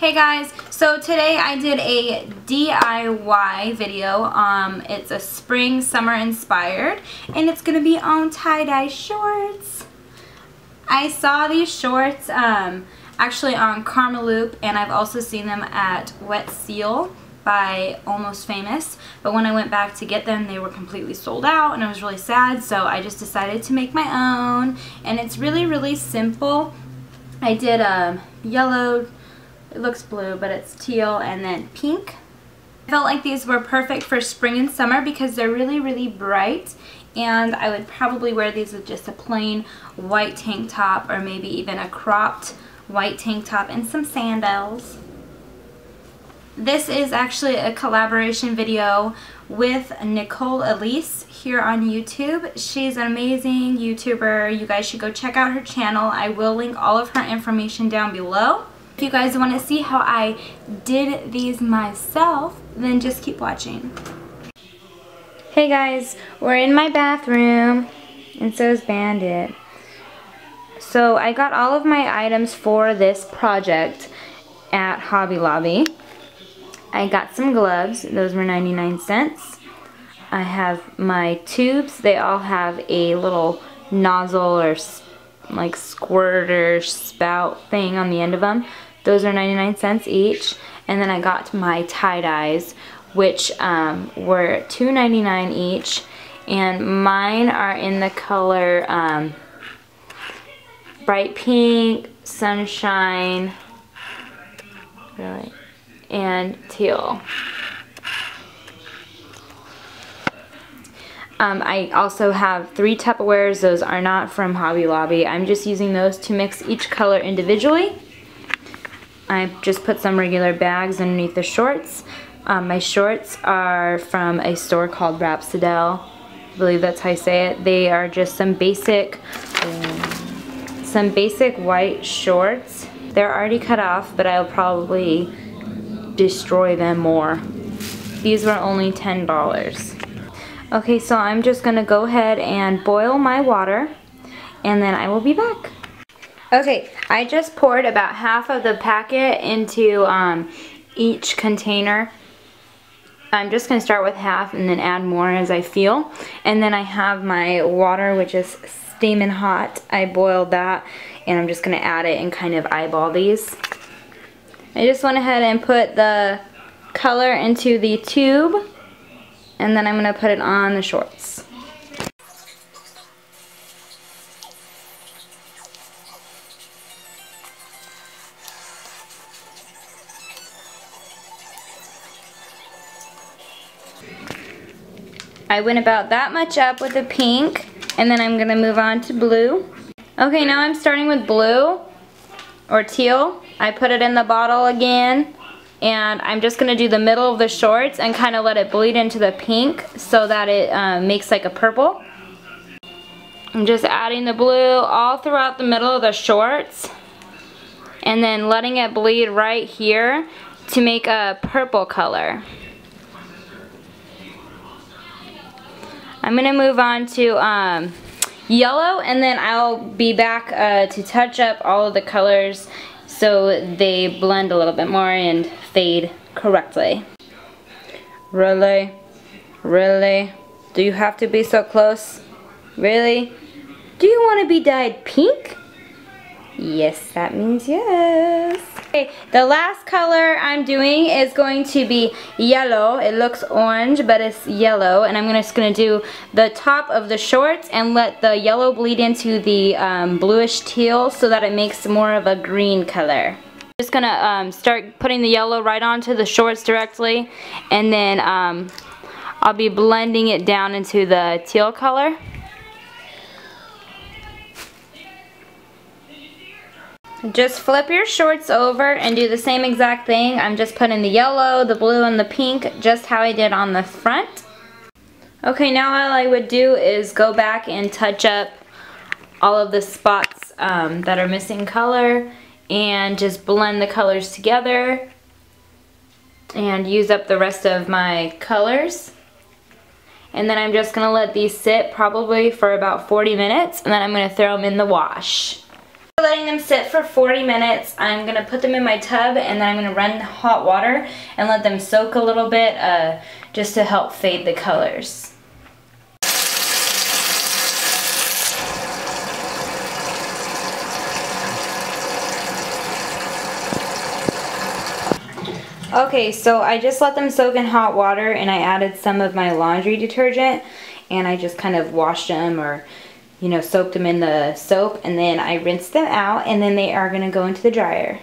Hey guys, so today I did a DIY video. Um, it's a spring summer inspired and it's going to be on tie-dye shorts. I saw these shorts um, actually on Karmaloop and I've also seen them at Wet Seal by Almost Famous but when I went back to get them they were completely sold out and I was really sad so I just decided to make my own and it's really really simple. I did um, yellow it looks blue, but it's teal and then pink. I felt like these were perfect for spring and summer because they're really, really bright. And I would probably wear these with just a plain white tank top or maybe even a cropped white tank top and some sandals. This is actually a collaboration video with Nicole Elise here on YouTube. She's an amazing YouTuber. You guys should go check out her channel. I will link all of her information down below. If you guys want to see how I did these myself, then just keep watching. Hey guys, we're in my bathroom, and so is Bandit. So I got all of my items for this project at Hobby Lobby. I got some gloves, those were 99 cents. I have my tubes, they all have a little nozzle or like squirter spout thing on the end of them. Those are 99 cents each. And then I got my tie-dyes, which um, were $2.99 each. And mine are in the color um, bright pink, sunshine, really, and teal. Um, I also have three Tupperwares. Those are not from Hobby Lobby. I'm just using those to mix each color individually. I just put some regular bags underneath the shorts. Um, my shorts are from a store called Rhapsoidelle. I believe that's how I say it. They are just some basic, um, some basic white shorts. They're already cut off, but I'll probably destroy them more. These were only $10. Okay, so I'm just gonna go ahead and boil my water, and then I will be back. Okay, I just poured about half of the packet into um, each container. I'm just going to start with half and then add more as I feel. And then I have my water which is steaming hot. I boiled that and I'm just going to add it and kind of eyeball these. I just went ahead and put the color into the tube and then I'm going to put it on the shorts. I went about that much up with the pink and then I'm gonna move on to blue. Okay, now I'm starting with blue or teal. I put it in the bottle again and I'm just gonna do the middle of the shorts and kind of let it bleed into the pink so that it uh, makes like a purple. I'm just adding the blue all throughout the middle of the shorts and then letting it bleed right here to make a purple color. I'm to move on to um, yellow and then I'll be back uh, to touch up all of the colors so they blend a little bit more and fade correctly. Really? Really? Do you have to be so close? Really? Do you want to be dyed pink? Yes, that means yes. Okay, the last color I'm doing is going to be yellow. It looks orange, but it's yellow. And I'm just going to do the top of the shorts and let the yellow bleed into the um, bluish teal so that it makes more of a green color. Just going to um, start putting the yellow right onto the shorts directly. And then um, I'll be blending it down into the teal color. Just flip your shorts over and do the same exact thing. I'm just putting the yellow, the blue, and the pink just how I did on the front. Okay, now all I would do is go back and touch up all of the spots um, that are missing color and just blend the colors together and use up the rest of my colors. And then I'm just going to let these sit probably for about 40 minutes and then I'm going to throw them in the wash. Letting them sit for 40 minutes. I'm going to put them in my tub and then I'm going to run hot water and let them soak a little bit uh, just to help fade the colors. Okay, so I just let them soak in hot water and I added some of my laundry detergent and I just kind of washed them or you know soaked them in the soap and then I rinsed them out and then they are going to go into the dryer.